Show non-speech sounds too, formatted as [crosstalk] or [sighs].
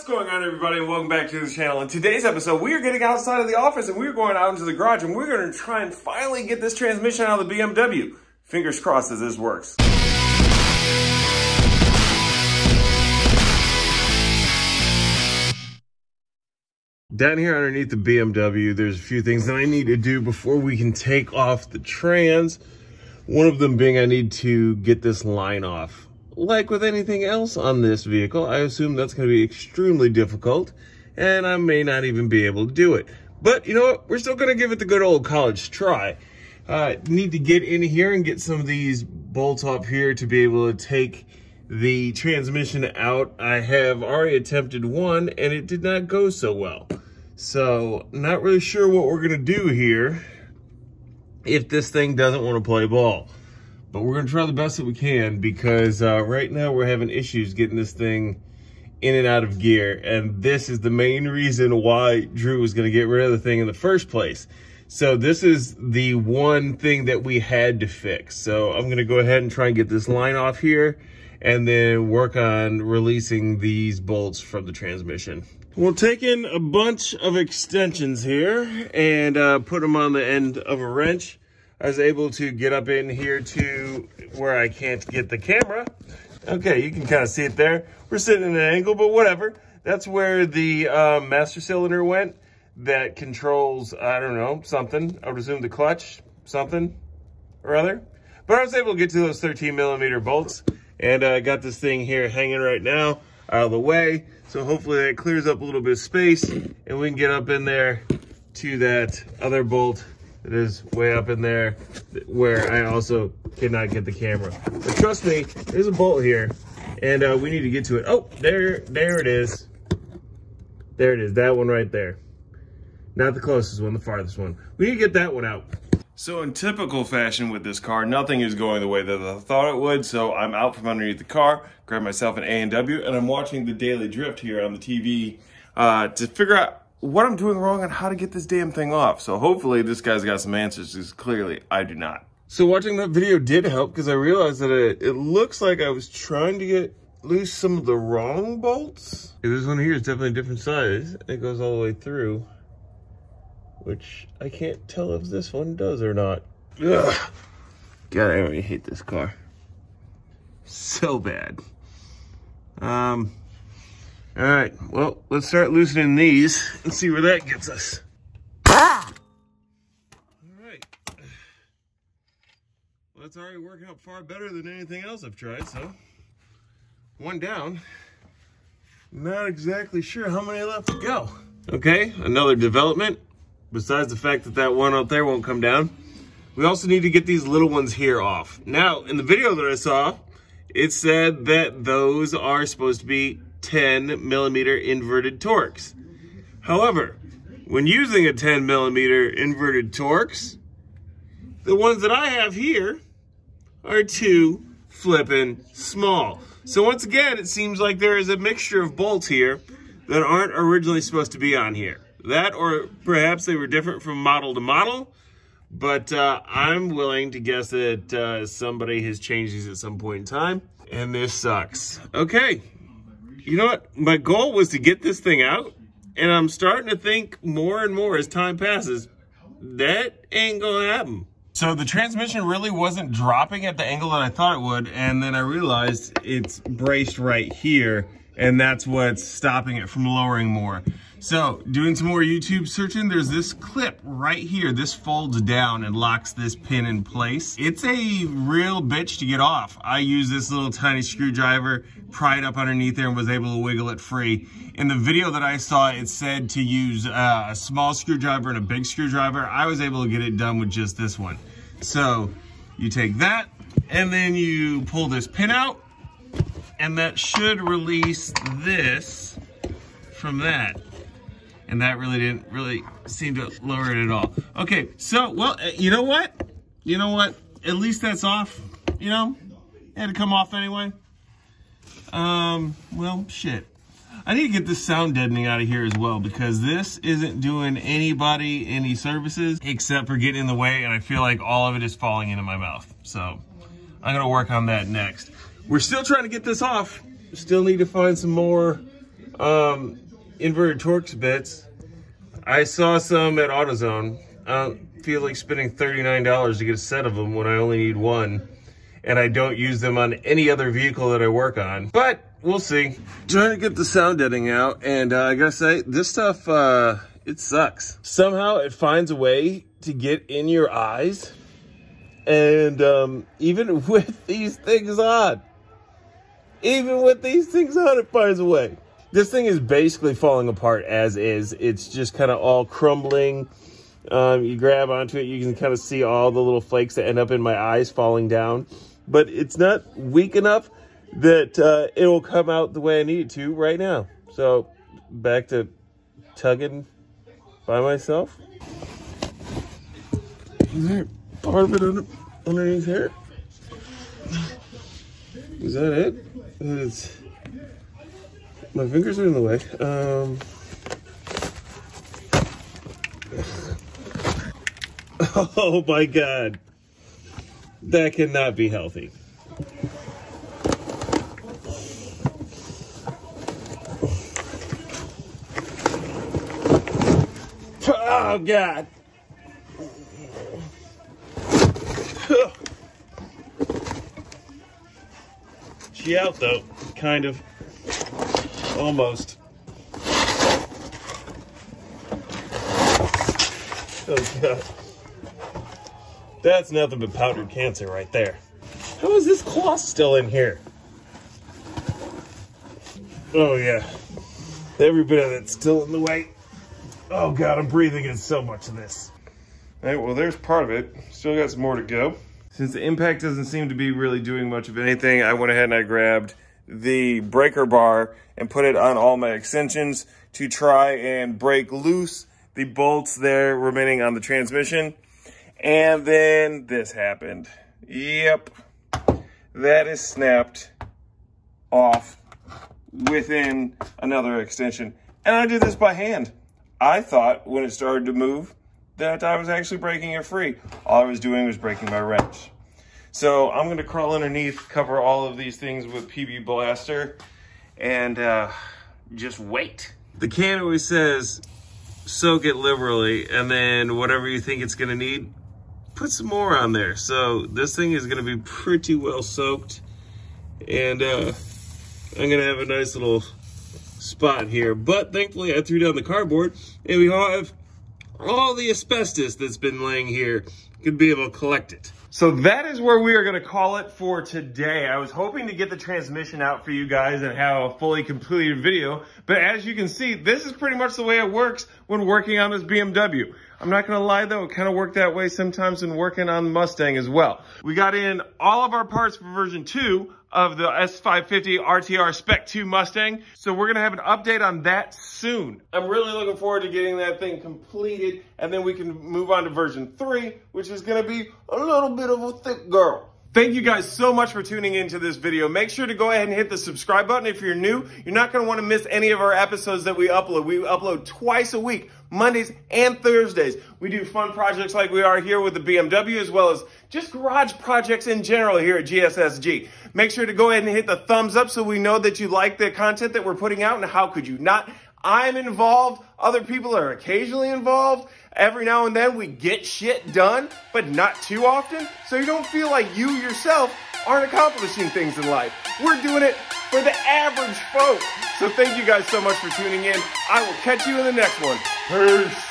What's going on everybody and welcome back to the channel. In today's episode, we are getting outside of the office and we're going out into the garage and we're going to try and finally get this transmission out of the BMW. Fingers crossed as this works. Down here underneath the BMW, there's a few things that I need to do before we can take off the trans. One of them being I need to get this line off like with anything else on this vehicle, I assume that's going to be extremely difficult, and I may not even be able to do it. But you know what? We're still going to give it the good old college try. Uh, need to get in here and get some of these bolts off here to be able to take the transmission out. I have already attempted one, and it did not go so well. So, not really sure what we're going to do here if this thing doesn't want to play ball. But we're going to try the best that we can because uh, right now we're having issues getting this thing in and out of gear. And this is the main reason why Drew was going to get rid of the thing in the first place. So this is the one thing that we had to fix. So I'm going to go ahead and try and get this line off here and then work on releasing these bolts from the transmission. We'll take in a bunch of extensions here and uh, put them on the end of a wrench I was able to get up in here to where I can't get the camera. Okay, you can kind of see it there. We're sitting in an angle, but whatever. That's where the uh, master cylinder went that controls, I don't know, something. I would assume the clutch, something or other. But I was able to get to those 13 millimeter bolts and I uh, got this thing here hanging right now out of the way. So hopefully that clears up a little bit of space and we can get up in there to that other bolt it is way up in there where I also cannot get the camera. But trust me, there's a bolt here and uh, we need to get to it. Oh, there, there it is. There it is, that one right there. Not the closest one, the farthest one. We need to get that one out. So in typical fashion with this car, nothing is going the way that I thought it would. So I'm out from underneath the car, grab myself an A&W, and I'm watching the Daily Drift here on the TV uh, to figure out what I'm doing wrong and how to get this damn thing off. So hopefully this guy's got some answers because clearly I do not. So watching that video did help because I realized that it, it, looks like I was trying to get loose some of the wrong bolts. This one here is definitely a different size. It goes all the way through, which I can't tell if this one does or not. Ugh. God, I really hate this car. So bad. Um, all right, well, let's start loosening these and see where that gets us. All right. Well, that's already working out far better than anything else I've tried, so one down. Not exactly sure how many left to go. Okay, another development. Besides the fact that that one out there won't come down, we also need to get these little ones here off. Now, in the video that I saw, it said that those are supposed to be 10 millimeter inverted Torx. However, when using a 10 millimeter inverted Torx, the ones that I have here are too flippin' small. So once again, it seems like there is a mixture of bolts here that aren't originally supposed to be on here. That or perhaps they were different from model to model, but uh, I'm willing to guess that uh, somebody has changed these at some point in time, and this sucks. Okay, you know what? My goal was to get this thing out, and I'm starting to think more and more as time passes, that ain't gonna happen. So the transmission really wasn't dropping at the angle that I thought it would, and then I realized it's braced right here, and that's what's stopping it from lowering more. So doing some more YouTube searching, there's this clip right here. This folds down and locks this pin in place. It's a real bitch to get off. I used this little tiny screwdriver, pried up underneath there and was able to wiggle it free. In the video that I saw, it said to use uh, a small screwdriver and a big screwdriver. I was able to get it done with just this one. So you take that and then you pull this pin out and that should release this from that and that really didn't really seem to lower it at all. Okay, so, well, uh, you know what? You know what? At least that's off, you know? It had to come off anyway. Um, well, shit. I need to get this sound deadening out of here as well because this isn't doing anybody any services except for getting in the way and I feel like all of it is falling into my mouth. So I'm to work on that next. We're still trying to get this off. Still need to find some more Um, inverted Torx bits. I saw some at AutoZone. I don't feel like spending $39 to get a set of them when I only need one. And I don't use them on any other vehicle that I work on. But we'll see. Trying to get the sound deadening out. And uh, I gotta say, this stuff, uh, it sucks. Somehow it finds a way to get in your eyes. And um, even [laughs] with these things on, even with these things on, it finds a way. This thing is basically falling apart as is. It's just kind of all crumbling. Um, you grab onto it, you can kind of see all the little flakes that end up in my eyes falling down. But it's not weak enough that uh, it will come out the way I need it to right now. So back to tugging by myself. Is there part of it under, underneath here? Is that it? It's, my fingers are in the way. Um, [laughs] oh my God. That cannot be healthy. Oh God. [sighs] She out though, kind of. Almost. Oh God. That's nothing but powdered cancer right there. How is this cloth still in here? Oh yeah. Every bit of it's still in the way. Oh God, I'm breathing in so much of this. All right, well, there's part of it. Still got some more to go. Since the impact doesn't seem to be really doing much of anything, I went ahead and I grabbed the breaker bar and put it on all my extensions to try and break loose the bolts there remaining on the transmission. And then this happened. Yep. That is snapped off within another extension. And I did this by hand. I thought when it started to move that I was actually breaking it free. All I was doing was breaking my wrench. So I'm gonna crawl underneath, cover all of these things with PB Blaster, and uh, just wait. The can always says, soak it liberally, and then whatever you think it's gonna need, put some more on there. So this thing is gonna be pretty well soaked, and uh, I'm gonna have a nice little spot here. But thankfully I threw down the cardboard, and we have all the asbestos that's been laying here, could be able to collect it. So that is where we are going to call it for today. I was hoping to get the transmission out for you guys and have a fully completed video. But as you can see, this is pretty much the way it works when working on this BMW. I'm not to lie though, it kind of worked that way sometimes when working on the Mustang as well. We got in all of our parts for version 2 of the S550 RTR Spec 2 Mustang. So we're gonna have an update on that soon. I'm really looking forward to getting that thing completed and then we can move on to version 3, which is gonna be a little bit of a thick girl. Thank you guys so much for tuning into this video. Make sure to go ahead and hit the subscribe button if you're new. You're not going to want to miss any of our episodes that we upload. We upload twice a week, Mondays and Thursdays. We do fun projects like we are here with the BMW as well as just garage projects in general here at GSSG. Make sure to go ahead and hit the thumbs up so we know that you like the content that we're putting out and how could you not? I'm involved. Other people are occasionally involved. Every now and then we get shit done, but not too often. So you don't feel like you yourself aren't accomplishing things in life. We're doing it for the average folk. So thank you guys so much for tuning in. I will catch you in the next one. Peace.